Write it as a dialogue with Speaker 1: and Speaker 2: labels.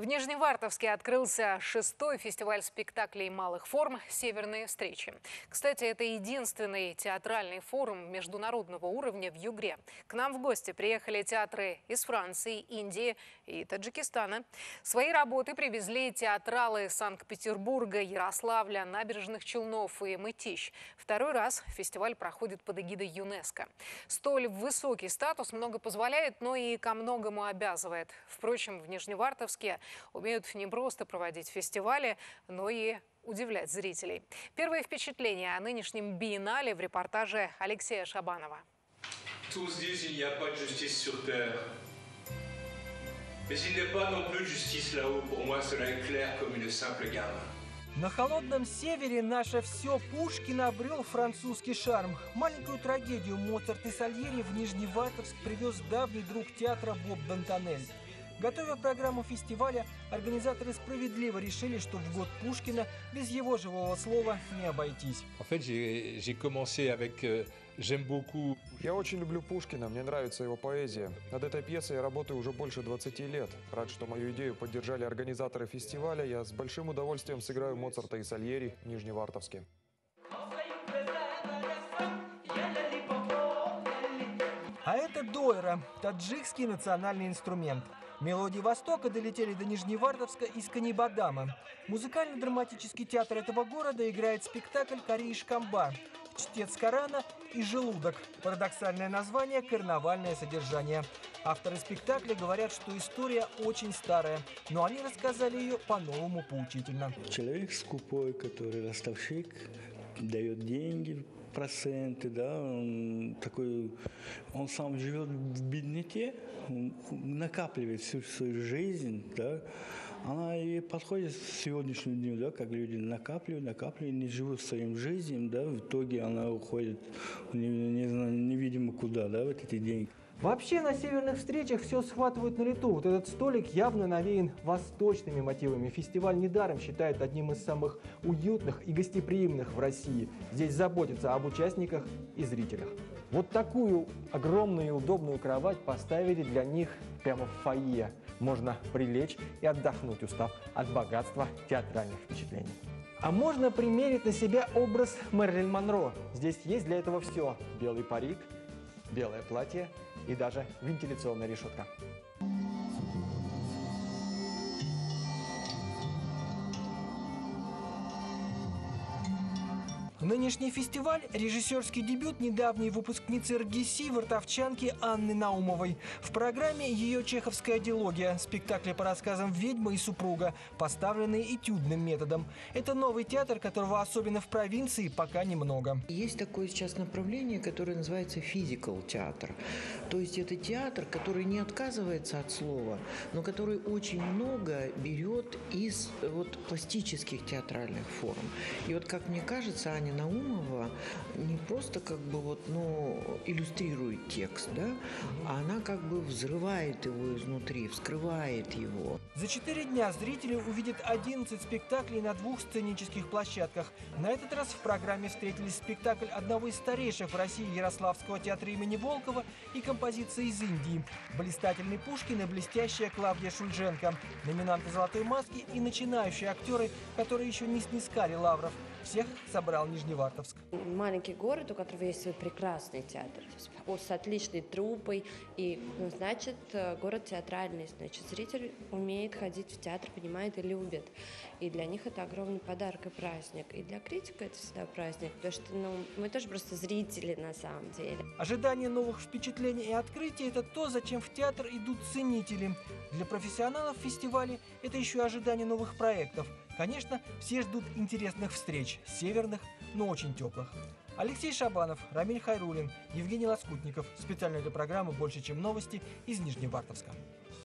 Speaker 1: В Нижневартовске открылся шестой фестиваль спектаклей малых форм «Северные встречи». Кстати, это единственный театральный форум международного уровня в Югре. К нам в гости приехали театры из Франции, Индии и Таджикистана. Свои работы привезли театралы Санкт-Петербурга, Ярославля, Набережных Челнов и Мытищ. Второй раз фестиваль проходит под эгидой ЮНЕСКО. Столь высокий статус много позволяет, но и ко многому обязывает. Впрочем, в Нижневартовске умеют не просто проводить фестивали, но и удивлять зрителей. Первые впечатления о нынешнем биеннале в репортаже Алексея Шабанова.
Speaker 2: На холодном севере наше все Пушкин обрел французский шарм. Маленькую трагедию Моцарт и Сальери в Нижневартовск привез давний друг театра Боб Бентонель. Готовя программу фестиваля, организаторы справедливо решили, что в год Пушкина без его живого слова не обойтись.
Speaker 3: En fait, j'ai j'ai commencé avec. J'aime beaucoup.
Speaker 4: Я очень люблю Пушкина, мне нравится его поэзия. Над этой пьесой я работаю уже больше 20 лет. Рад, что мою идею поддержали организаторы фестиваля. Я с большим удовольствием сыграю Моцарта и Сальери в Нижневартовске.
Speaker 2: А это дойра, таджикский национальный инструмент. Мелодии Востока долетели до Нижневартовска из Канибадама. Музыкально-драматический театр этого города играет спектакль «Кори Шкамба», «Чтец Корана» и «Желудок». Парадоксальное название «Карнавальное содержание». Авторы спектакля говорят, что история очень старая, но они рассказали ее по-новому поучительно.
Speaker 5: Человек скупой, который ростовщик, дает деньги, проценты, да, он такой, он сам живет в бедноте, накапливает всю свою жизнь, да, она и подходит к сегодняшнему дню, да, как люди накапливают, накапливают, не живут своим жизнью, да, в итоге она уходит, не, не знаю, невидимо куда, да, вот эти деньги.
Speaker 2: Вообще на северных встречах все схватывают на лету. Вот этот столик явно навеян восточными мотивами. Фестиваль недаром считают одним из самых уютных и гостеприимных в России. Здесь заботятся об участниках и зрителях. Вот такую огромную и удобную кровать поставили для них прямо в фойе. Можно прилечь и отдохнуть, устав от богатства театральных впечатлений. А можно примерить на себя образ Мэрилин Монро. Здесь есть для этого все. Белый парик, белое платье и даже вентиляционная решетка. Нынешний фестиваль – режиссерский дебют недавней выпускницы РГСИ вартовчанки Анны Наумовой. В программе ее чеховская диалогия, спектакли по рассказам «Ведьма и супруга», поставленные этюдным методом. Это новый театр, которого особенно в провинции пока немного.
Speaker 6: Есть такое сейчас направление, которое называется физикал театр. То есть это театр, который не отказывается от слова, но который очень много берет из э, вот, пластических театральных форм. И вот, как мне кажется, Аня Наумова не просто как бы вот, ну, иллюстрирует текст, да, а она как бы взрывает его изнутри, вскрывает его.
Speaker 2: За четыре дня зрители увидят 11 спектаклей на двух сценических площадках. На этот раз в программе встретились спектакль одного из старейших в России Ярославского театра имени Волкова и композиция из Индии. Блистательный Пушкин и блестящая Клавдия Шульженко. Номинанты «Золотой маски» и начинающие актеры, которые еще не снискали лавров. Всех собрал Нижневартовск.
Speaker 7: маленький город, у которого есть свой прекрасный театр, с- отличной труппой, и, ну, значит, э, город театральный, значит, зритель умеет ходить в театр, понимает и любит. И для них это огромный подарок и праздник. И для критика это всегда праздник, потому что, ну, мы тоже просто зрители на самом деле.
Speaker 2: Ожидание новых впечатлений и открытий – это то, зачем в театр идут ценители. Для профессионалов фестиваля это еще и ожидание новых проектов. Конечно, все ждут интересных встреч, северных, но очень теплых. Алексей Шабанов, Рамиль Хайрулин, Евгений Лоскутников. Специально для программы «Больше, чем новости» из Нижневартовска.